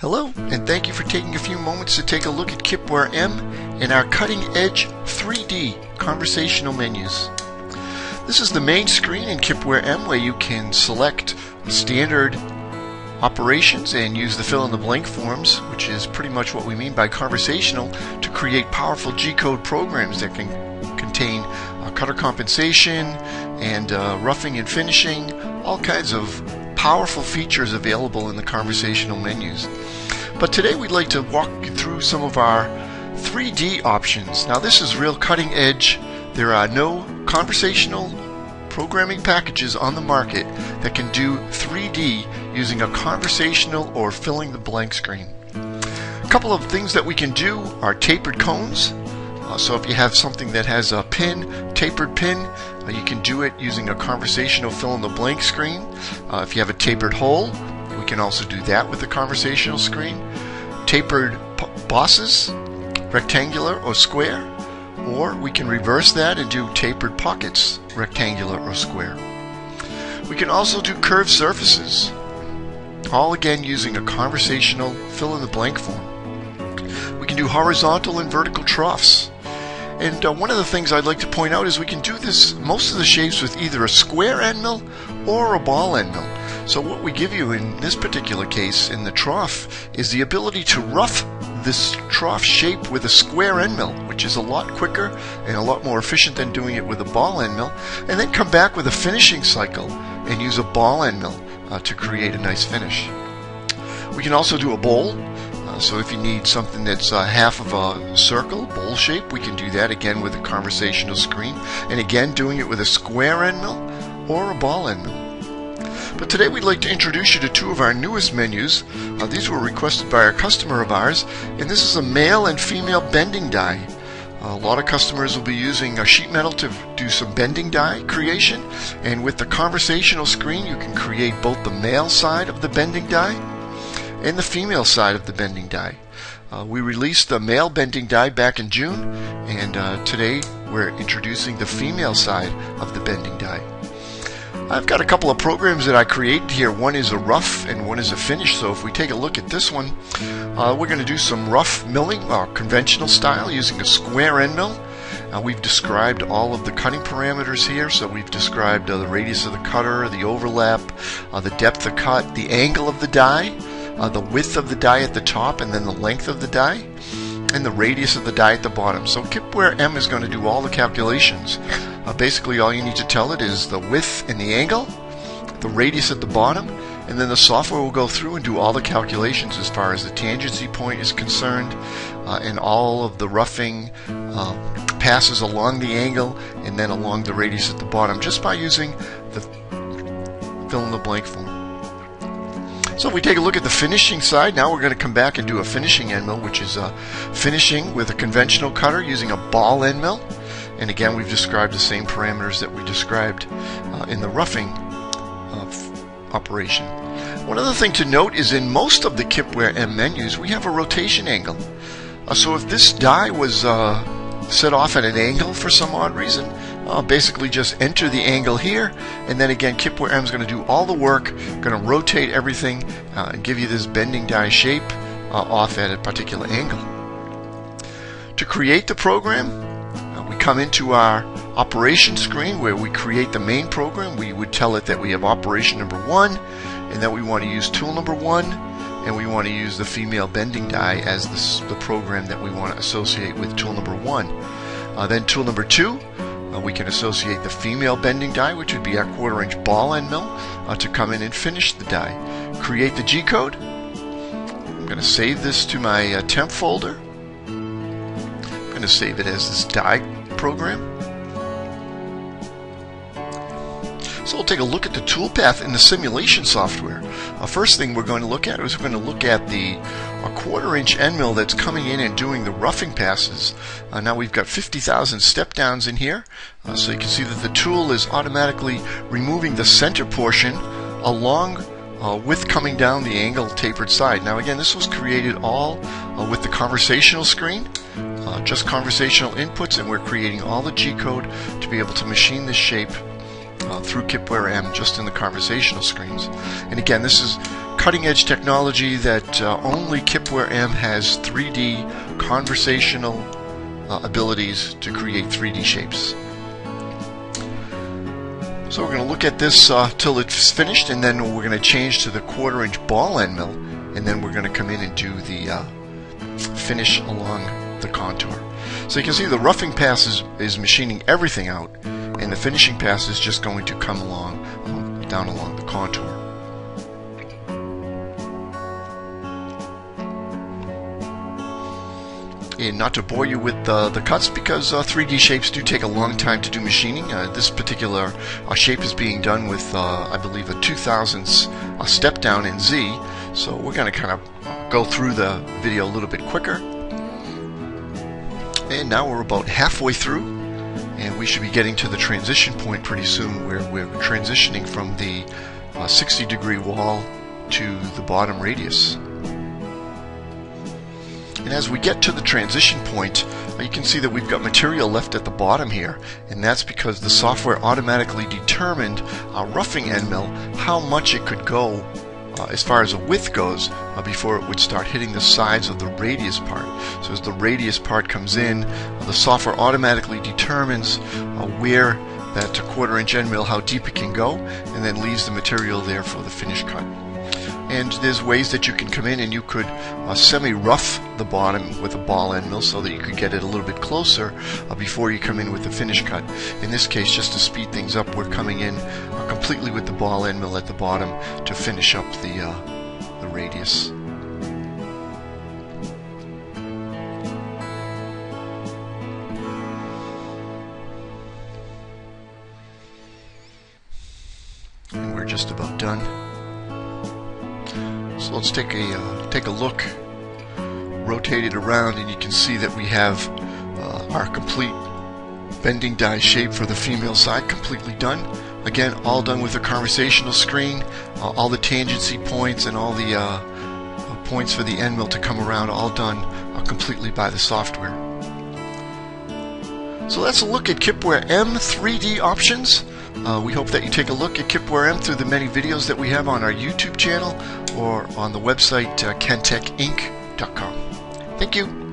Hello, and thank you for taking a few moments to take a look at Kipware M and our cutting edge 3D conversational menus. This is the main screen in Kipware M where you can select standard operations and use the fill in the blank forms, which is pretty much what we mean by conversational, to create powerful G code programs that can contain uh, cutter compensation and uh, roughing and finishing, all kinds of powerful features available in the conversational menus. But today we'd like to walk you through some of our 3D options. Now this is real cutting edge. There are no conversational programming packages on the market that can do 3D using a conversational or filling the blank screen. A couple of things that we can do are tapered cones. Uh, so if you have something that has a pin, tapered pin, uh, you can do it using a conversational fill in the blank screen. Uh, if you have a tapered hole, we can also do that with the conversational screen. Tapered bosses, rectangular or square, or we can reverse that and do tapered pockets, rectangular or square. We can also do curved surfaces, all again using a conversational fill in the blank form. We can do horizontal and vertical troughs. And uh, one of the things I'd like to point out is we can do this most of the shapes with either a square end mill or a ball end mill. So what we give you in this particular case in the trough is the ability to rough this trough shape with a square end mill, which is a lot quicker and a lot more efficient than doing it with a ball end mill, and then come back with a finishing cycle and use a ball end mill uh, to create a nice finish. We can also do a bowl. Uh, so if you need something that's uh, half of a circle, bowl shape, we can do that again with a conversational screen. And again, doing it with a square end mill or a ball end mill. But today we'd like to introduce you to two of our newest menus. Uh, these were requested by a customer of ours, and this is a male and female bending die. A lot of customers will be using a sheet metal to do some bending die creation, and with the conversational screen, you can create both the male side of the bending die and the female side of the bending die. Uh, we released the male bending die back in June, and uh, today we're introducing the female side of the bending die. I've got a couple of programs that I created here. One is a rough and one is a finish. So if we take a look at this one, uh, we're going to do some rough milling, uh, conventional style, using a square end mill. Uh, we've described all of the cutting parameters here. So we've described uh, the radius of the cutter, the overlap, uh, the depth of cut, the angle of the die, uh, the width of the die at the top, and then the length of the die and the radius of the die at the bottom. So Kipware M is going to do all the calculations. Uh, basically, all you need to tell it is the width and the angle, the radius at the bottom, and then the software will go through and do all the calculations as far as the tangency point is concerned, uh, and all of the roughing uh, passes along the angle and then along the radius at the bottom just by using the fill in the blank form. So if we take a look at the finishing side, now we're going to come back and do a finishing end mill, which is uh, finishing with a conventional cutter using a ball end mill. And again, we've described the same parameters that we described uh, in the roughing uh, operation. One other thing to note is in most of the Kipware M menus, we have a rotation angle. Uh, so if this die was uh, set off at an angle for some odd reason, uh, basically just enter the angle here and then again Kipware M is going to do all the work going to rotate everything uh, and give you this bending die shape uh, off at a particular angle. To create the program uh, we come into our operation screen where we create the main program. We would tell it that we have operation number one and that we want to use tool number one and we want to use the female bending die as the, the program that we want to associate with tool number one. Uh, then tool number two uh, we can associate the female bending die, which would be our quarter inch ball end mill, uh, to come in and finish the die. Create the G code. I'm going to save this to my uh, temp folder. I'm going to save it as this die program. We'll take a look at the toolpath in the simulation software. Uh, first thing we're going to look at is we're going to look at the a quarter inch end mill that's coming in and doing the roughing passes. Uh, now we've got 50,000 step downs in here. Uh, so you can see that the tool is automatically removing the center portion along uh, with coming down the angle tapered side. Now again, this was created all uh, with the conversational screen, uh, just conversational inputs, and we're creating all the G code to be able to machine this shape uh, through Kipware M just in the conversational screens. And again, this is cutting edge technology that uh, only Kipware M has 3D conversational uh, abilities to create 3D shapes. So we're going to look at this uh, till it's finished and then we're going to change to the quarter inch ball end mill and then we're going to come in and do the uh, finish along the contour. So you can see the roughing pass is, is machining everything out and the finishing pass is just going to come along down along the contour. And not to bore you with uh, the cuts because uh, 3D shapes do take a long time to do machining. Uh, this particular uh, shape is being done with, uh, I believe, a 2000s uh, step down in Z. So we're going to kind of go through the video a little bit quicker. And now we're about halfway through and we should be getting to the transition point pretty soon where we're transitioning from the uh, 60 degree wall to the bottom radius. And as we get to the transition point, uh, you can see that we've got material left at the bottom here, and that's because the software automatically determined a roughing end mill how much it could go uh, as far as the width goes uh, before it would start hitting the sides of the radius part. So as the radius part comes in, uh, the software automatically determines uh, where that quarter inch end mill, how deep it can go, and then leaves the material there for the finish cut and there's ways that you can come in and you could uh, semi-rough the bottom with a ball end mill so that you could get it a little bit closer uh, before you come in with the finish cut. In this case, just to speed things up, we're coming in uh, completely with the ball end mill at the bottom to finish up the, uh, the radius. And we're just about done. So let's take a uh, take a look, rotate it around, and you can see that we have uh, our complete bending die shape for the female side completely done. Again, all done with a conversational screen, uh, all the tangency points and all the uh, uh, points for the end mill to come around, all done uh, completely by the software. So let's look at Kipware M 3D options. Uh, we hope that you take a look at Kipware M through the many videos that we have on our YouTube channel or on the website uh, kentechinc.com. Thank you.